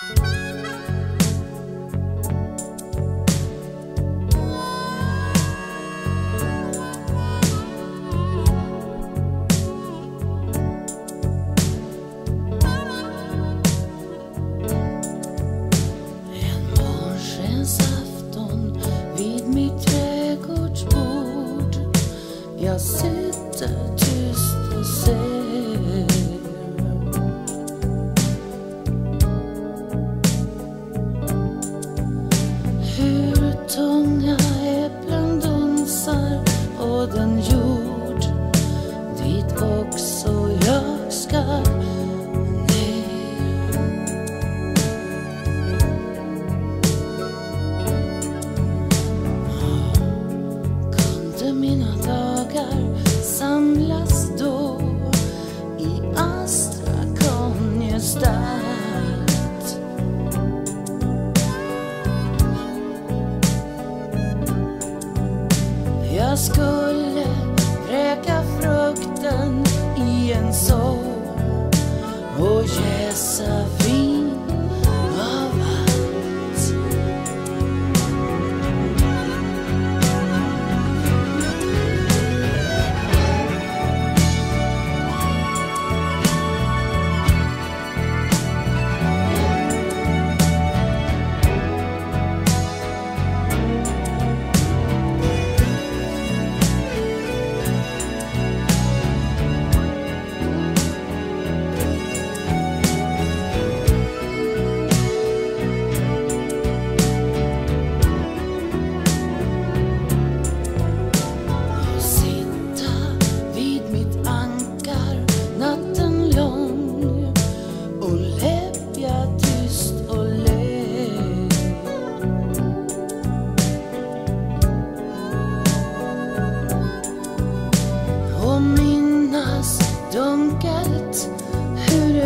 En vid mitt trädgårdsbord. Jag sitter Jag skulle vräka frukten i en sång. Och jäsa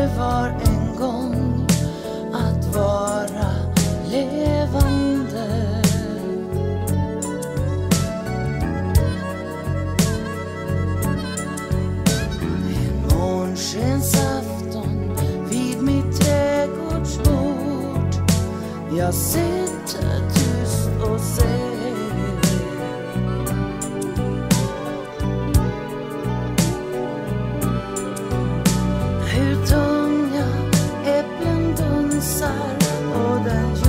det var en gång att vara levande. En morgonskensafton vid mitt trädgårdsbord Jag sitter tyst och ser saudade.